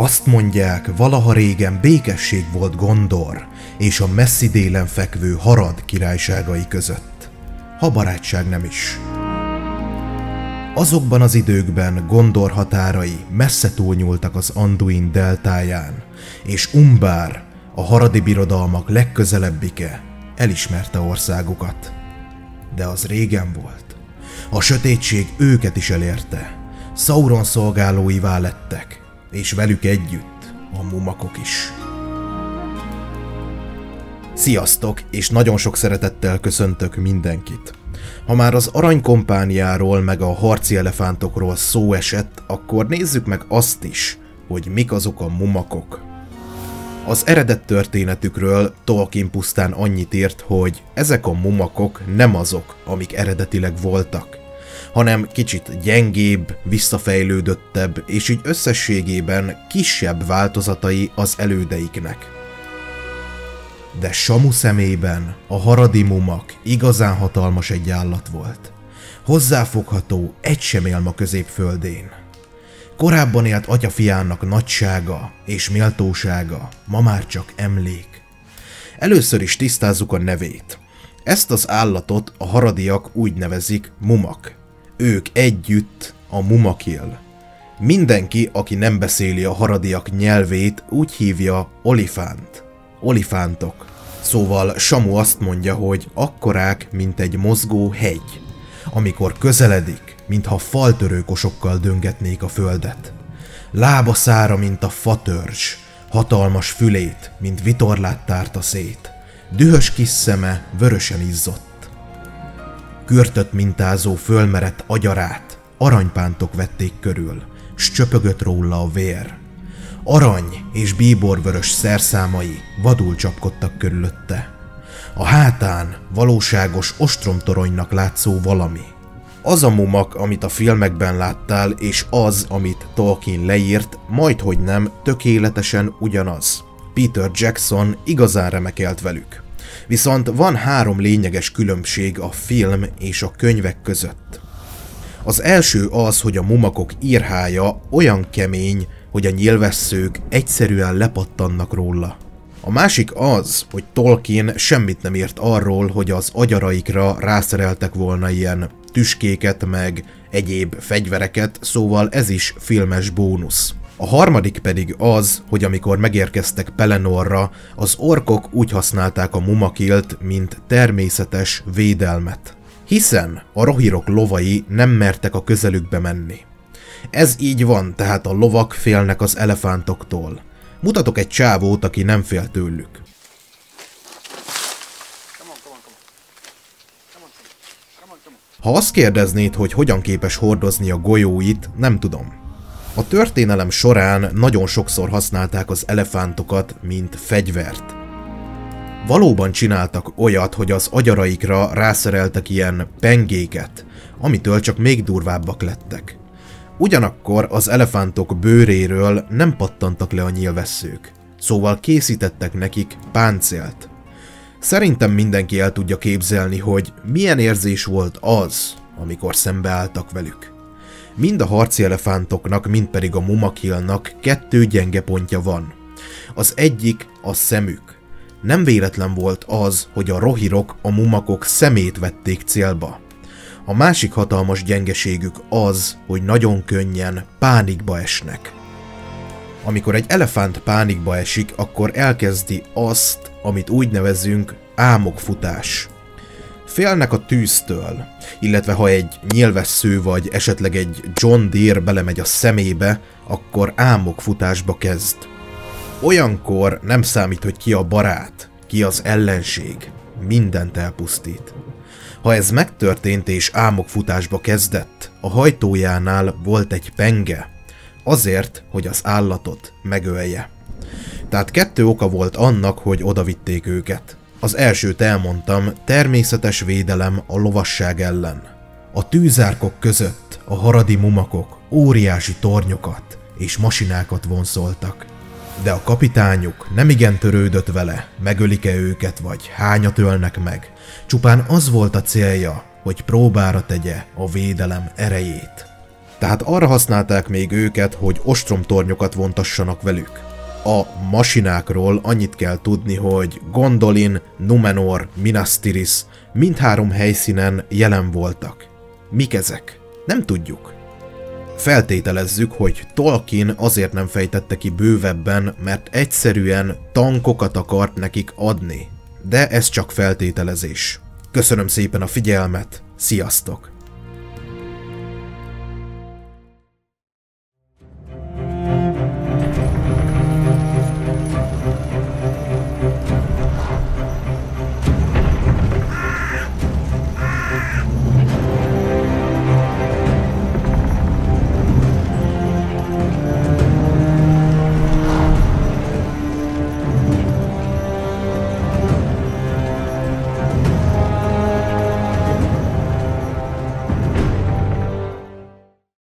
Azt mondják, valaha régen békesség volt Gondor és a messzi délen fekvő Harad királyságai között. Ha barátság nem is. Azokban az időkben Gondor határai messze túlnyúltak az Anduin deltáján, és Umbár, a haradi birodalmak legközelebbike, elismerte országukat. De az régen volt. A sötétség őket is elérte. Sauron szolgálóivá lettek, és velük együtt a mumakok is. Sziasztok, és nagyon sok szeretettel köszöntök mindenkit. Ha már az aranykompániáról meg a harci elefántokról szó esett, akkor nézzük meg azt is, hogy mik azok a mumakok. Az eredet történetükről Tolkien pusztán annyit írt, hogy ezek a mumakok nem azok, amik eredetileg voltak, hanem kicsit gyengébb, visszafejlődöttebb, és így összességében kisebb változatai az elődeiknek. De Samu szemében a haradi mumak igazán hatalmas egy állat volt. Hozzáfogható egy sem él ma középföldén. Korábban élt atyafiának nagysága és méltósága, ma már csak emlék. Először is tisztázzuk a nevét. Ezt az állatot a haradiak úgy nevezik mumak. Ők együtt a mumakil. Mindenki, aki nem beszéli a haradiak nyelvét, úgy hívja olifánt. Olifántok. Szóval Samu azt mondja, hogy akkorák, mint egy mozgó hegy. Amikor közeledik, mintha faltörőkosokkal döngetnék a földet. Lába szára, mint a fatörzs, hatalmas fülét, mint vitorlát tárta szét. Dühös kis szeme vörösen izzott. Kürtött mintázó fölmerett agyarát, aranypántok vették körül, s csöpögött róla a vér. Arany és bíborvörös szerszámai vadul csapkodtak körülötte. A hátán valóságos ostromtoronynak látszó valami. Az a mumak, amit a filmekben láttál, és az, amit Tolkien leírt, majdhogy nem tökéletesen ugyanaz. Peter Jackson igazán remekelt velük. Viszont van három lényeges különbség a film és a könyvek között. Az első az, hogy a mumakok írhája olyan kemény, hogy a nyilvesszők egyszerűen lepattannak róla. A másik az, hogy Tolkien semmit nem írt arról, hogy az agyaraikra rászereltek volna ilyen tüskéket meg egyéb fegyvereket, szóval ez is filmes bónusz. A harmadik pedig az, hogy amikor megérkeztek Pelenorra, az orkok úgy használták a mumakilt, mint természetes védelmet. Hiszen a rohirok lovai nem mertek a közelükbe menni. Ez így van, tehát a lovak félnek az elefántoktól. Mutatok egy csávót, aki nem fél tőlük. Ha azt kérdeznéd, hogy hogyan képes hordozni a golyóit, nem tudom. A történelem során nagyon sokszor használták az elefántokat, mint fegyvert. Valóban csináltak olyat, hogy az agyaraikra rászereltek ilyen pengéket, amitől csak még durvábbak lettek. Ugyanakkor az elefántok bőréről nem pattantak le a nyilvesszők, szóval készítettek nekik páncélt. Szerintem mindenki el tudja képzelni, hogy milyen érzés volt az, amikor szembeálltak velük. Mind a harci elefántoknak, mind pedig a mumakilnak kettő gyenge pontja van. Az egyik a szemük. Nem véletlen volt az, hogy a rohirok a mumakok szemét vették célba. A másik hatalmas gyengeségük az, hogy nagyon könnyen pánikba esnek. Amikor egy elefánt pánikba esik, akkor elkezdi azt, amit úgy nevezünk álmokfutás. Félnek a tűztől, illetve ha egy nyilvessző vagy esetleg egy John Deere belemegy a szemébe, akkor álmokfutásba kezd. Olyankor nem számít, hogy ki a barát, ki az ellenség, mindent elpusztít. Ha ez megtörtént és álmokfutásba kezdett, a hajtójánál volt egy penge, azért, hogy az állatot megölje. Tehát kettő oka volt annak, hogy odavitték őket. Az elsőt elmondtam, természetes védelem a lovasság ellen. A tűzárkok között a haradi mumakok óriási tornyokat és masinákat vonszoltak. De a kapitányuk nem igen törődött vele, megölik-e őket vagy hányat ölnek meg. Csupán az volt a célja, hogy próbára tegye a védelem erejét. Tehát arra használták még őket, hogy ostromtornyokat vontassanak velük. A masinákról annyit kell tudni, hogy Gondolin, Numenor, Minas Tirith mindhárom helyszínen jelen voltak. Mik ezek? Nem tudjuk. Feltételezzük, hogy Tolkien azért nem fejtette ki bővebben, mert egyszerűen tankokat akart nekik adni. De ez csak feltételezés. Köszönöm szépen a figyelmet, sziasztok!